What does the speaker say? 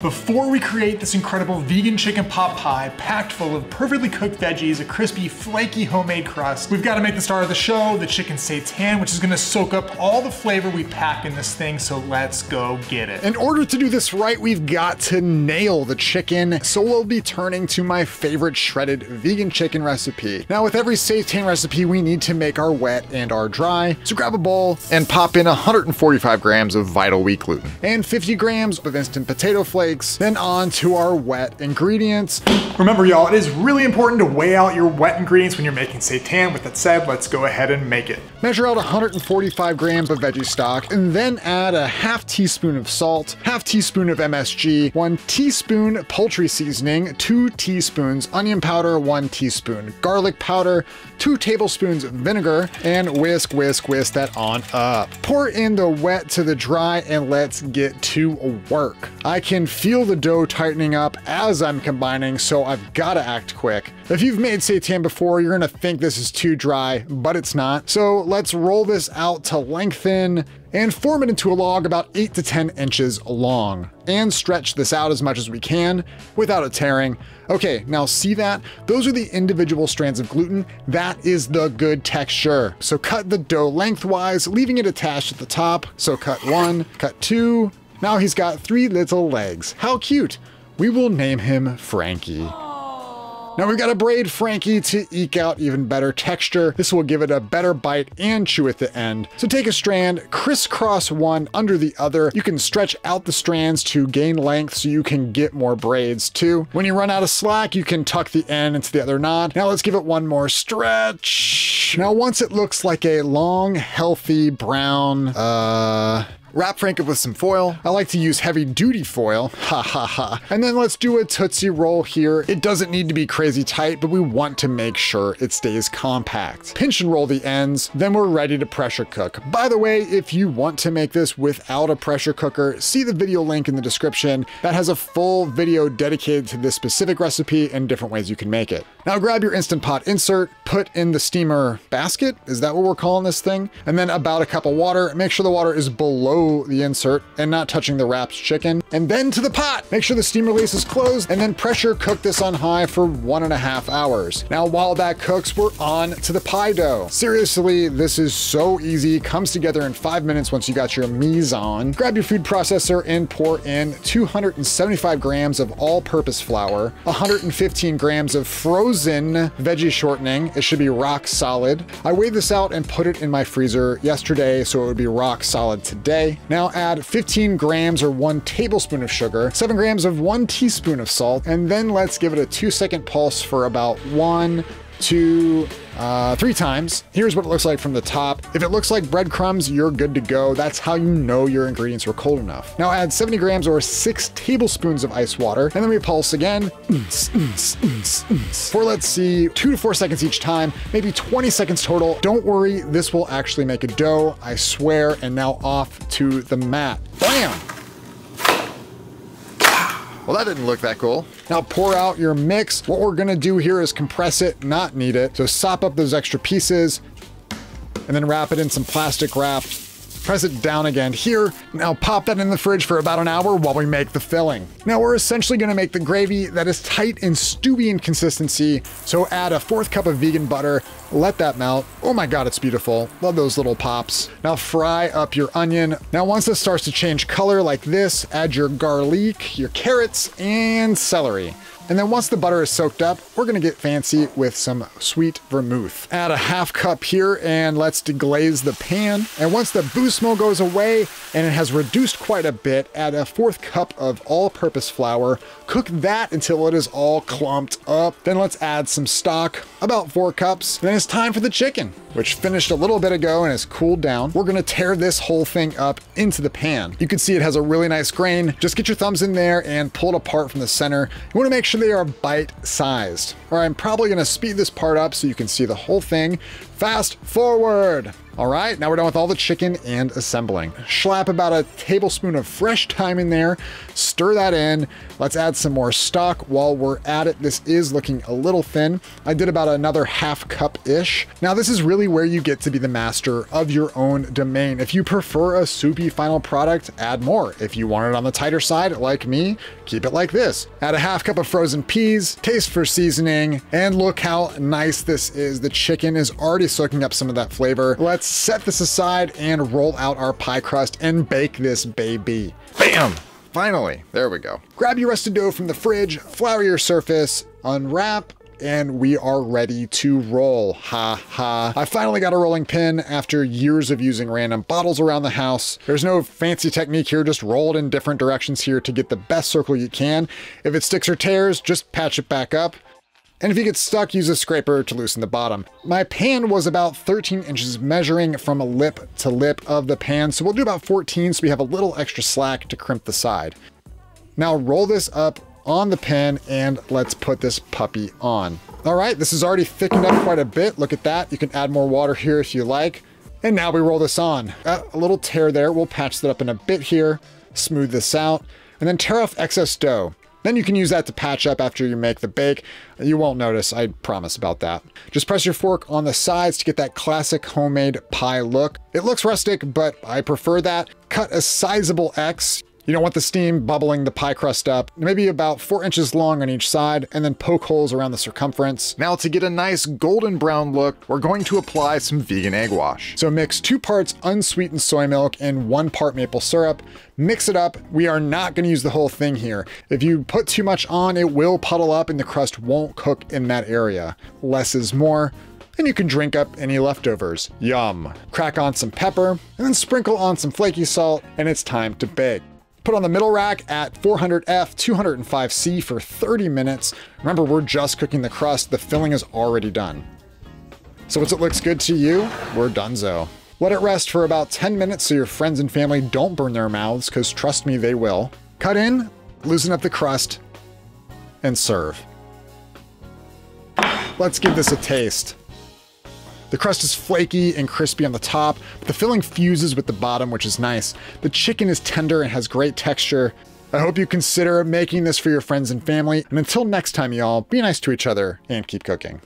Before we create this incredible vegan chicken pot pie packed full of perfectly cooked veggies, a crispy, flaky homemade crust, we've got to make the star of the show, the chicken seitan, which is going to soak up all the flavor we pack in this thing, so let's go get it. In order to do this right, we've got to nail the chicken, so we'll be turning to my favorite shredded vegan chicken recipe. Now with every seitan recipe, we need to make our wet and our dry, so grab a bowl and pop in 145 grams of Vital Wheat gluten and 50 grams of instant potato flakes then on to our wet ingredients. Remember y'all, it is really important to weigh out your wet ingredients when you're making seitan. With that said, let's go ahead and make it. Measure out 145 grams of veggie stock and then add a half teaspoon of salt, half teaspoon of MSG, one teaspoon poultry seasoning, two teaspoons onion powder, one teaspoon garlic powder, two tablespoons vinegar, and whisk, whisk, whisk that on up. Pour in the wet to the dry and let's get to work. I can feel the dough tightening up as I'm combining, so I've gotta act quick. If you've made seitan before, you're gonna think this is too dry, but it's not. So let's roll this out to lengthen and form it into a log about 8 to 10 inches long, and stretch this out as much as we can without it tearing. Okay, now see that? Those are the individual strands of gluten. That is the good texture. So cut the dough lengthwise, leaving it attached at the top. So cut one, cut two. Now he's got three little legs. How cute! We will name him Frankie. Now we've got to braid Frankie to eke out even better texture. This will give it a better bite and chew at the end. So take a strand, crisscross one under the other. You can stretch out the strands to gain length so you can get more braids too. When you run out of slack, you can tuck the end into the other knot. Now let's give it one more stretch. Now once it looks like a long, healthy brown, uh, Wrap Frank it with some foil. I like to use heavy duty foil. Ha ha ha. And then let's do a Tootsie Roll here. It doesn't need to be crazy tight, but we want to make sure it stays compact. Pinch and roll the ends, then we're ready to pressure cook. By the way, if you want to make this without a pressure cooker, see the video link in the description. That has a full video dedicated to this specific recipe and different ways you can make it. Now grab your Instant Pot insert, put in the steamer basket. Is that what we're calling this thing? And then about a cup of water. Make sure the water is below the insert and not touching the wrapped chicken. And then to the pot. Make sure the steam release is closed and then pressure cook this on high for one and a half hours. Now while that cooks, we're on to the pie dough. Seriously, this is so easy. Comes together in five minutes once you got your mise on. Grab your food processor and pour in 275 grams of all-purpose flour, 115 grams of frozen veggie shortening. It should be rock solid. I weighed this out and put it in my freezer yesterday so it would be rock solid today. Now add 15 grams or one tablespoon of sugar, seven grams of one teaspoon of salt, and then let's give it a two second pulse for about one, two, uh, three times. Here's what it looks like from the top. If it looks like breadcrumbs, you're good to go. That's how you know your ingredients were cold enough. Now add 70 grams or six tablespoons of ice water, and then we pulse again for let's see, two to four seconds each time, maybe 20 seconds total. Don't worry, this will actually make a dough, I swear, and now off to the mat. Bam! Well, that didn't look that cool. Now pour out your mix. What we're gonna do here is compress it, not knead it. So sop up those extra pieces and then wrap it in some plastic wrap press it down again here. Now pop that in the fridge for about an hour while we make the filling. Now we're essentially gonna make the gravy that is tight and stewy in consistency. So add a fourth cup of vegan butter, let that melt. Oh my God, it's beautiful. Love those little pops. Now fry up your onion. Now once this starts to change color like this, add your garlic, your carrots, and celery. And then once the butter is soaked up, we're gonna get fancy with some sweet vermouth. Add a half cup here and let's deglaze the pan. And once the boost smoke goes away and it has reduced quite a bit, add a fourth cup of all-purpose flour. Cook that until it is all clumped up. Then let's add some stock, about four cups. Then it's time for the chicken, which finished a little bit ago and has cooled down. We're gonna tear this whole thing up into the pan. You can see it has a really nice grain. Just get your thumbs in there and pull it apart from the center. You wanna make sure they are bite-sized. All right, I'm probably gonna speed this part up so you can see the whole thing. Fast forward. All right, now we're done with all the chicken and assembling. Slap about a tablespoon of fresh thyme in there, stir that in. Let's add some more stock while we're at it. This is looking a little thin. I did about another half cup-ish. Now this is really really where you get to be the master of your own domain. If you prefer a soupy final product, add more. If you want it on the tighter side, like me, keep it like this. Add a half cup of frozen peas, taste for seasoning, and look how nice this is. The chicken is already soaking up some of that flavor. Let's set this aside and roll out our pie crust and bake this baby. Bam! Finally, there we go. Grab your rested dough from the fridge, flour your surface, unwrap, and we are ready to roll. Ha ha. I finally got a rolling pin after years of using random bottles around the house. There's no fancy technique here, just roll it in different directions here to get the best circle you can. If it sticks or tears, just patch it back up. And if you get stuck, use a scraper to loosen the bottom. My pan was about 13 inches measuring from a lip to lip of the pan, so we'll do about 14 so we have a little extra slack to crimp the side. Now roll this up on the pan and let's put this puppy on. All right, this is already thickened up quite a bit. Look at that. You can add more water here if you like. And now we roll this on. Uh, a little tear there. We'll patch that up in a bit here, smooth this out, and then tear off excess dough. Then you can use that to patch up after you make the bake. You won't notice, I promise about that. Just press your fork on the sides to get that classic homemade pie look. It looks rustic, but I prefer that. Cut a sizable X. You don't want the steam bubbling the pie crust up. Maybe about four inches long on each side, and then poke holes around the circumference. Now to get a nice golden brown look, we're going to apply some vegan egg wash. So mix two parts unsweetened soy milk and one part maple syrup. Mix it up. We are not going to use the whole thing here. If you put too much on, it will puddle up and the crust won't cook in that area. Less is more and you can drink up any leftovers. Yum. Crack on some pepper, and then sprinkle on some flaky salt, and it's time to bake. Put on the middle rack at 400F, 205C for 30 minutes. Remember, we're just cooking the crust. The filling is already done. So once it looks good to you, we're donezo. Let it rest for about 10 minutes so your friends and family don't burn their mouths, because trust me, they will. Cut in, loosen up the crust, and serve. Let's give this a taste. The crust is flaky and crispy on the top, but the filling fuses with the bottom, which is nice. The chicken is tender and has great texture. I hope you consider making this for your friends and family, and until next time, y'all, be nice to each other and keep cooking.